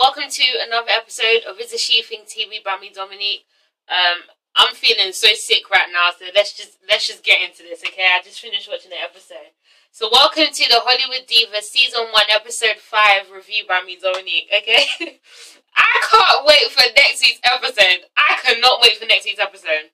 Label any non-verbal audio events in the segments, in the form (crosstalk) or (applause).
welcome to another episode of It's a She Thing TV by me, Dominique. Um, I'm feeling so sick right now, so let's just let's just get into this, okay? I just finished watching the episode. So welcome to the Hollywood Diva season one, episode five review by me, Dominique. Okay, (laughs) I can't wait for next week's episode. I cannot wait for next week's episode.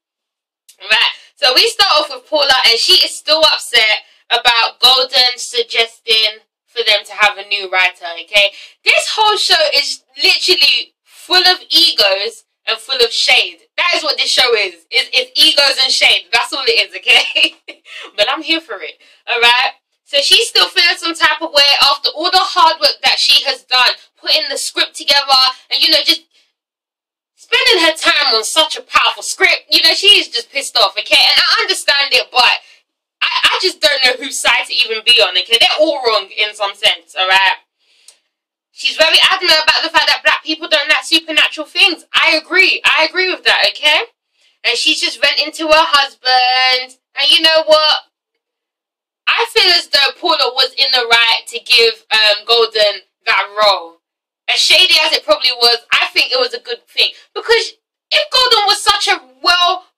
Right. So we start off with Paula, and she is still upset about Golden suggesting for them to have a new writer, okay? This whole show is literally full of egos and full of shade. That is what this show is. It's, it's egos and shade. That's all it is, okay? (laughs) but I'm here for it, alright? So she's still feeling some type of way after all the hard work that she has done, putting the script together, and you know, just spending her time on such a powerful script. You know, she is just pissed off, okay? And I understand it, but I, just don't know whose side to even be on, okay? They're all wrong in some sense, alright? She's very adamant about the fact that black people don't like supernatural things. I agree. I agree with that, okay? And she's just venting to her husband. And you know what? I feel as though Paula was in the right to give um, Golden that role. As shady as it probably was, I think it was a good thing. Because if Golden was such a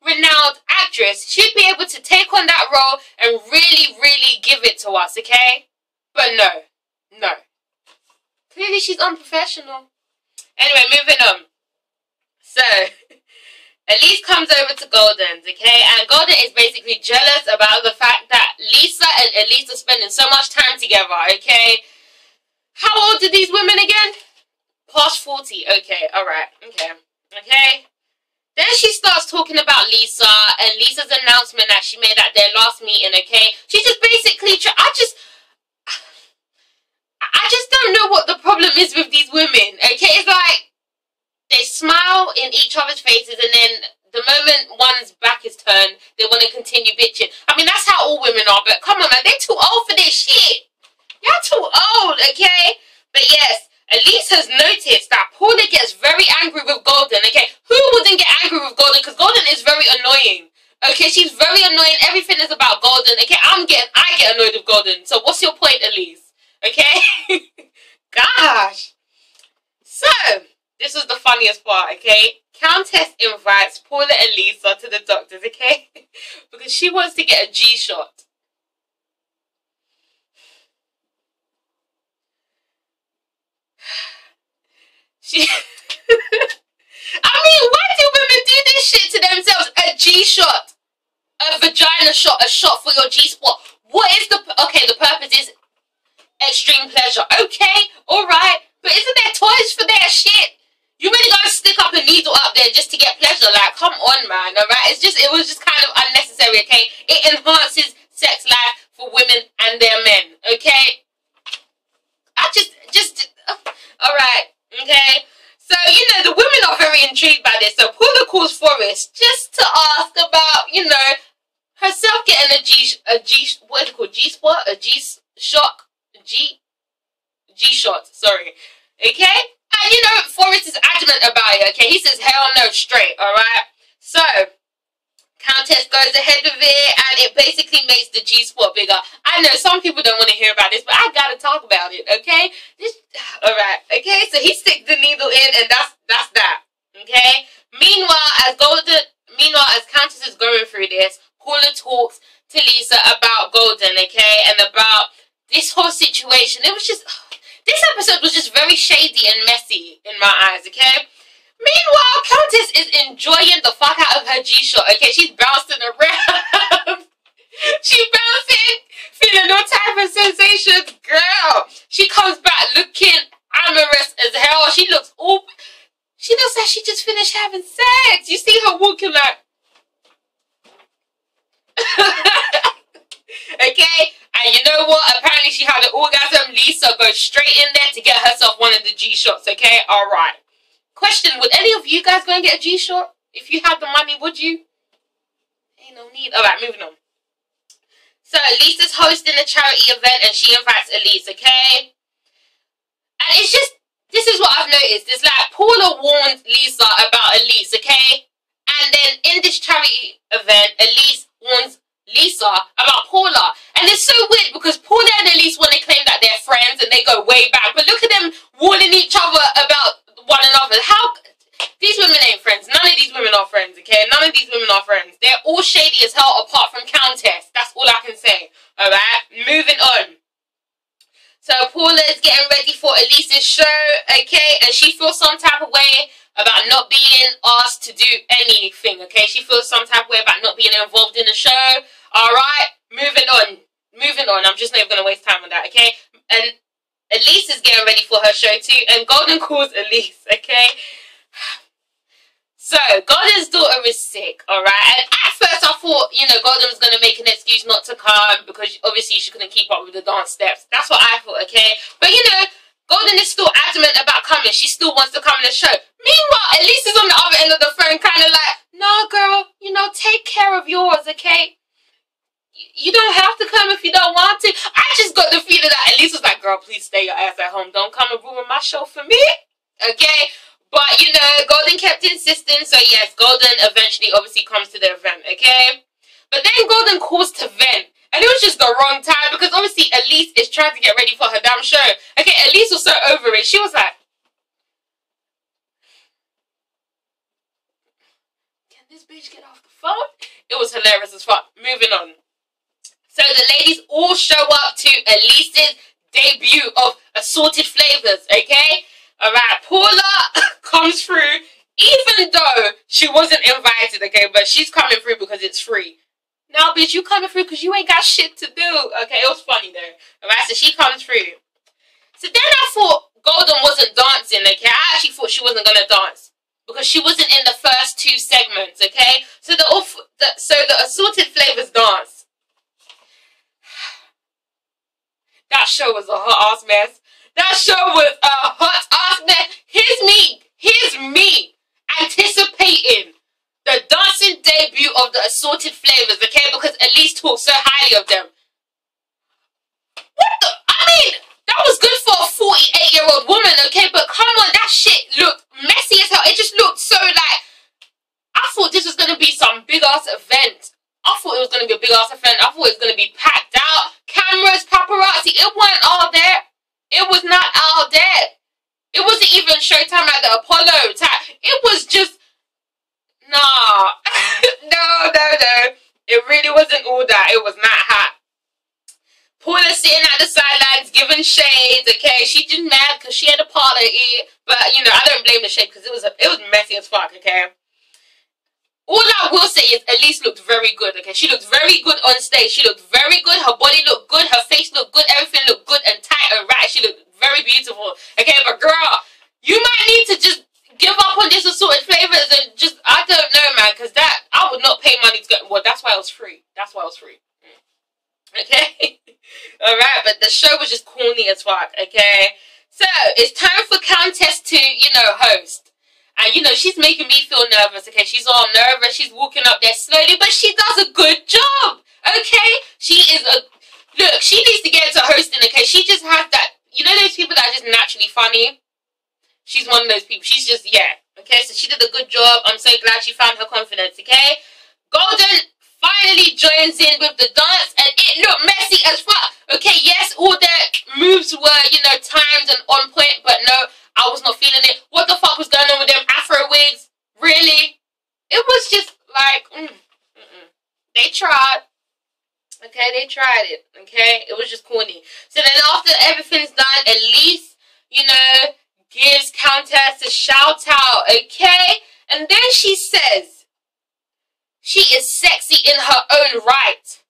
well-renowned actress, she'd be able to take on that role and really, really give it to us, okay? But no. No. Clearly she's unprofessional. Anyway, moving on. So, (laughs) Elise comes over to Golden's, okay? And Golden is basically jealous about the fact that Lisa and Elise are spending so much time together, okay? How old are these women again? Past 40. Okay, alright. Okay. Okay. Then she starts talking about Lisa and Lisa's announcement that she made at their last meeting, okay? She just basically, I just, I just don't know what the problem is with these women, okay? It's like, they smile in each other's faces and then the moment one's back is turned, they want to continue bitching. I mean, that's how all women are, but come on, man, they're too old for this shit. You're too old, okay? But yes, Elise has noticed that Paula gets very angry with Golden. Okay, who wouldn't get angry with Golden? Because Golden is very annoying. Okay, she's very annoying. Everything is about Golden. Okay, I'm getting, I get annoyed with Golden. So what's your point, Elise? Okay, (laughs) gosh. So this was the funniest part. Okay, Countess invites Paula and Lisa to the doctors. Okay, (laughs) because she wants to get a G shot. She. (laughs) I mean, why do women do this shit to themselves? A G shot, a vagina shot, a shot for your G spot. What is the okay? The purpose is extreme pleasure. Okay, all right, but isn't there toys for that shit? You really gotta stick up a needle up there just to get pleasure? Like, come on, man. All right, it's just it was just kind of unnecessary. Okay, it enhances sex life for women and their men. Okay, I just just uh, all right. Okay. So, you know, the women are very intrigued by this. So Paula calls Forrest just to ask about, you know, herself getting a G, a G, what is it called? G-spot? A G-shock? G, G-shot, sorry. Okay? And, you know, Forrest is adamant about it, okay? He says, hell no, straight, alright? So, Countess goes ahead of it, and it basically makes the G spot bigger. I know some people don't want to hear about this, but I gotta talk about it, okay? This, (sighs) all right, okay. So he sticks the needle in, and that's that's that, okay. Meanwhile, as Golden, meanwhile as Countess is going through this, Paula talks to Lisa about Golden, okay, and about this whole situation. It was just (sighs) this episode was just very shady and messy in my eyes, okay. Meanwhile, Countess is enjoying the fuck out of her G-shot, okay? She's bouncing around. (laughs) She's bouncing, feeling no type of sensations. Girl, she comes back looking amorous as hell. She looks all... She looks like she just finished having sex. You see her walking like... (laughs) okay? And you know what? Apparently she had an orgasm. Lisa goes straight in there to get herself one of the G-shots, okay? Alright. Question, would any of you guys go and get a G-Shock? If you had the money, would you? Ain't no need. Alright, moving on. So, Lisa's hosting a charity event and she invites Elise, okay? And it's just, this is what I've noticed. It's like Paula warned Lisa about Elise, okay? And then in this charity event, Elise warns Lisa about Paula. And it's so weird because Paula and Elise want to claim that they're friends and they go way back. But look at them warning each other about one another. How these women ain't friends. None of these women are friends, okay? None of these women are friends. They're all shady as hell apart from Countess. That's all I can say. Alright? Moving on. So Paula is getting ready for Elise's show, okay? And she feels some type of way about not being asked to do anything, okay? She feels some type of way about not being involved in the show. Alright? Moving on. Moving on. I'm just not even gonna waste time on that, okay? And Elise is getting ready for her show too. And Golden calls Elise, okay? So, Golden's daughter is sick, alright? And at first I thought, you know, Golden was going to make an excuse not to come because obviously she couldn't keep up with the dance steps. That's what I thought, okay? But, you know, Golden is still adamant about coming. She still wants to come to the show. Meanwhile, Elise is on the other end of the phone kind of like, no, girl, you know, take care of yours, okay? You don't have to come if you don't want to. I just got the feeling that Elise was like, girl, please stay your ass at home. Don't come and ruin my show for me, okay? But, you know, Golden kept insisting. So, yes, Golden eventually obviously comes to the event, okay? But then Golden calls to vent. And it was just the wrong time because obviously Elise is trying to get ready for her damn show. Okay, Elise was so over it. She was like, Can this bitch get off the phone? It was hilarious as fuck. Moving on. So the ladies all show up to Elise's debut of Assorted Flavors, okay? Alright, Paula (laughs) comes through, even though she wasn't invited, okay, but she's coming through because it's free. Now, bitch, you coming through because you ain't got shit to do. Okay, it was funny though. Alright, so she comes through. So then I thought Golden wasn't dancing, okay? I actually thought she wasn't gonna dance. Because she wasn't in the first two segments, okay? So the, the so the assorted flavors dance. That show was a hot ass mess. That show was a hot ass mess. Here's me. Here's me anticipating the dancing debut of the assorted flavors, okay? Because Elise talks so highly of them. What the? I mean, that was good for a 48 year old woman, okay? But come on, that shit looked messy as hell. It just looked so like. I thought this was to be some big ass event. I thought it was going to be a big ass event. I thought it was going to be packed out. Cameras, paparazzi. It wasn't all there. It was not all that. It wasn't even Showtime at the Apollo time. It was just nah. (laughs) no, no, no. It really wasn't all that. It was not hot. Paula sitting at the sidelines giving shades, okay? She just mad because she had a part of it. But, you know, I don't blame the shade because it was it was messy as fuck, okay? All I will say is Elise looked very good, okay? She looked very good on stage. She looked very good. Her body looked good. Her face looked good. Everything looked good and tight and right. She looked very beautiful. Okay, but girl, you might need to just give up on this assorted flavors and just, I don't know, man, because that, I would not pay money to get, well, that's why I was free. That's why I was free. Mm. Okay? (laughs) Alright, but the show was just corny as fuck, okay? So, it's time for Countess to, you know, host. And you know, she's making me feel nervous, okay? She's all nervous, she's walking up there slowly, but she does a good job, okay? She is a look, she needs to get into hosting, okay? She just has that you know those people that are just naturally funny? She's one of those people. She's just yeah. Okay, so she did a good job. I'm so glad she found her confidence, okay? Golden finally joins in with the dance and it looked messy as fuck. Okay, yes, all the moves were, you know, timed and on point, but no, I was not feeling it. What the fuck was going on with them afro wigs? Really? It was just like, mm, mm, mm. they tried. Okay, they tried it. Okay, it was just corny. So then after everything's done, at least, you know, gives Countess a shout out. Okay, and then she says she is sexy in her own right.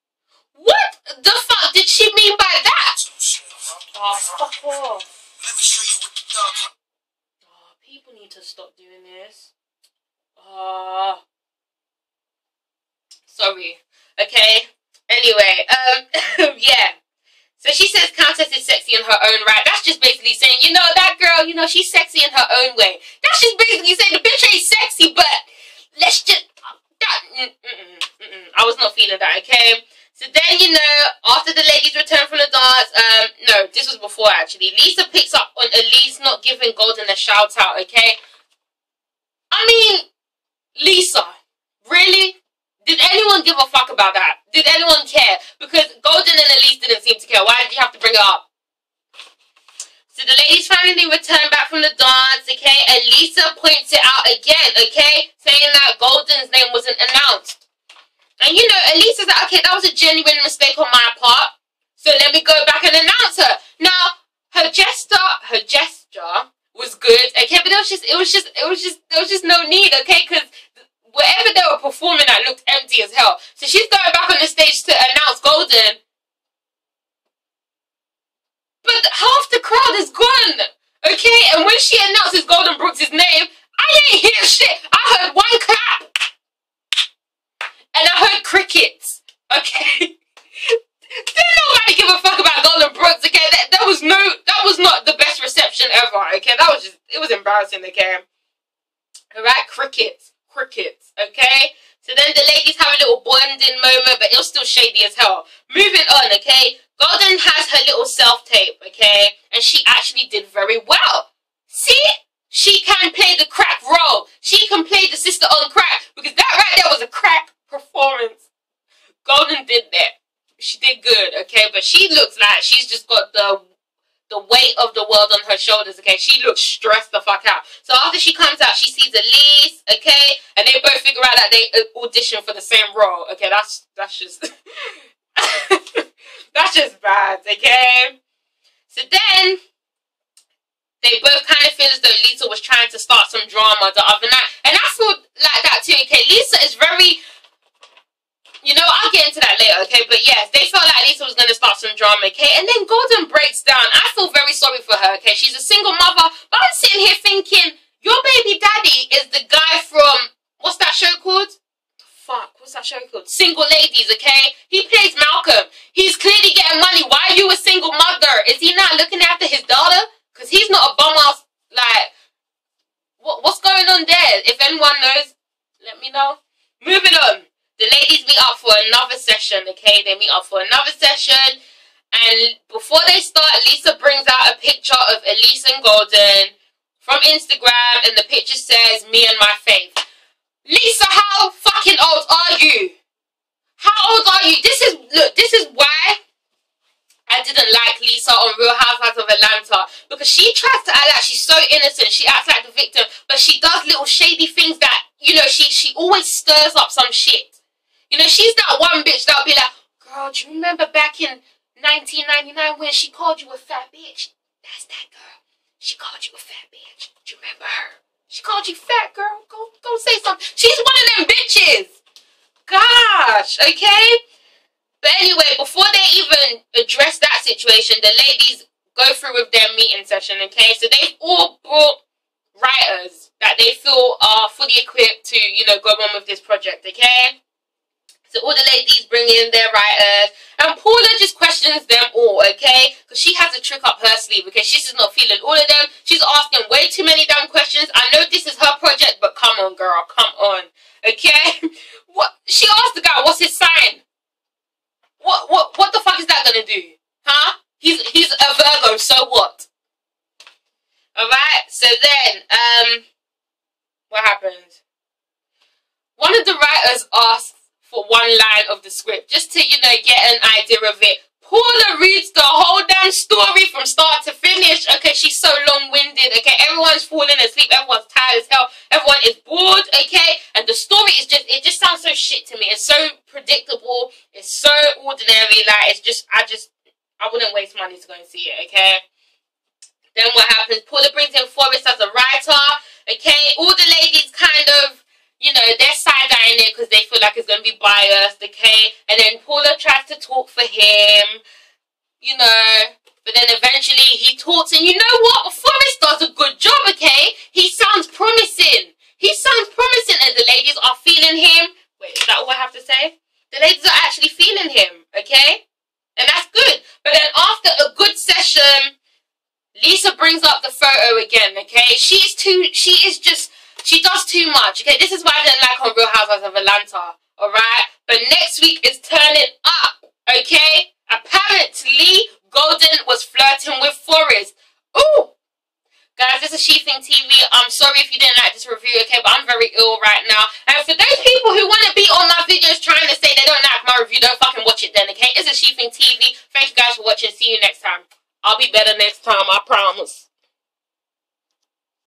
What the fuck did she mean by that? Oh, fuck off. Let me show you what the Oh, people need to stop doing this. Oh. Sorry. Okay. Anyway, um, (laughs) yeah. So she says Countess is sexy in her own right. That's just basically saying, you know, that girl, you know, she's sexy in her own way. That's just basically saying the bitch ain't sexy, but let's just. That, mm, mm, mm, I was not feeling that, okay? So then, you know, after the ladies return from the dance, um, no, this was before actually. Lisa picks up on Elise not giving Golden a shout out, okay? I mean, Lisa, really? Did anyone give a fuck about that? Did anyone care? Because Golden and Elise didn't seem to care. Why did you have to bring it up? So the ladies finally return back from the dance, okay? and Lisa points it out again, okay? Saying that Golden's name wasn't announced. And you know, Elise's like, okay, that was a genuine mistake on my part. So let me go back and announce her. Now, her gesture, her gesture was good, okay, but it was just, it was just, it was just, there was just no need, okay, because wherever they were performing at looked empty as hell. So she's going back on the stage to announce Golden. But half the crowd is gone, okay, and when she announces Golden Brooks' name, I ain't hear shit. I heard one clap. And I heard crickets, okay? Didn't nobody give a fuck about Golden Brooks, okay? That, that was no, that was not the best reception ever, okay? That was just, it was embarrassing, okay? Alright, crickets, crickets, okay? So then the ladies have a little bonding moment, but it was still shady as hell. Moving on, okay? Golden has her little self-tape, okay? And she actually did very well. See? She can play the crack role. She can play the sister on crack. Because that right there was a crack performance. Golden did that she did good, okay, but she looks like she's just got the the weight of the world on her shoulders, okay? She looks stressed the fuck out. So after she comes out, she sees Elise, okay? And they both figure out that they uh, audition for the same role. Okay, that's that's just (laughs) that's just bad, okay? So then they both kind of feel as though Lisa was trying to start some drama the other night. And I feel like that too, okay? Lisa is very you know, I'll get into that later, okay? But yes, they felt like Lisa was going to start some drama, okay? And then Golden breaks down. I feel very sorry for her, okay? She's a single mother, but I'm sitting here thinking, your baby daddy is the guy from, what's that show called? Fuck, what's that show called? Single Ladies, okay? He plays Malcolm. He's clearly getting money. Why are you a single mother? Is he not looking after his daughter? Because he's not a bum ass, like, what, what's going on there? If anyone knows, let me know. Moving on the ladies meet up for another session, okay? They meet up for another session. And before they start, Lisa brings out a picture of Elise and Golden from Instagram. And the picture says, me and my faith. Lisa, how fucking old are you? How old are you? This is, look, this is why I didn't like Lisa on Real Housewives of Atlanta because she tries to act like she's so innocent. She acts like the victim, but she does little shady things that you know. She she always stirs up some shit. You know, she's that one bitch that'll be like, girl, do you remember back in 1999 when she called you a fat bitch? That's that girl. She called you a fat bitch. Do you remember her? She called you fat, girl. Go, go say something. She's one of them bitches. Gosh, okay? But anyway, before they even address that situation, the ladies go through with their meeting session, okay? So they've all brought writers that they feel are fully equipped to, you know, go on with this project, okay? So all the ladies bring in their writers, and Paula just questions them all, okay? Because she has a trick up her sleeve, because she's just not feeling all of them. She's asking way too many damn questions. I know this is her project, but come on, girl, come on, okay? (laughs) What? She asked the guy, what's his sign? What? What? What the fuck is that gonna do? Huh? He's he's a Virgo, so what? All right. So then, um, what happened? One of the writers asked for one line of the script, just to, you know, get an idea of it. Paula reads the whole damn story from start to finish. Okay, she's so long-winded. Okay, everyone's falling asleep. Everyone's tired as hell. Everyone is bored. Okay, and the story is just, it just sounds so shit to me. It's so predictable. It's so ordinary. Like, it's just, I just, I wouldn't waste money to go and see it. Okay. Then what happens? Paula brings in Forrest as a writer. Okay, all the ladies kind of you know, they're side eyeing feel like it's going to be biased, okay? And then Paula tries to talk for him, you know, but then eventually he talks, and you know what? Forrest does a good job, okay? He sounds promising. He sounds promising, and the ladies are feeling him. Wait, is that all I have to say? The ladies are actually feeling him, okay? And that's good. But then after a good session, Lisa brings up the photo again, okay? She's too, she is just she does too much. Okay, this is why I didn't like on Real Housewives of Atlanta. Alright? But next week is turning up. Okay? Apparently, Golden was flirting with Forrest. Ooh! Guys, this is She Thing TV. I'm sorry if you didn't like this review, okay? But I'm very ill right now. And for those people who want to be on my videos trying to say they don't like my review, don't fucking watch it then, okay? This is She Thing TV. Thank you guys for watching. See you next time. I'll be better next time, I promise.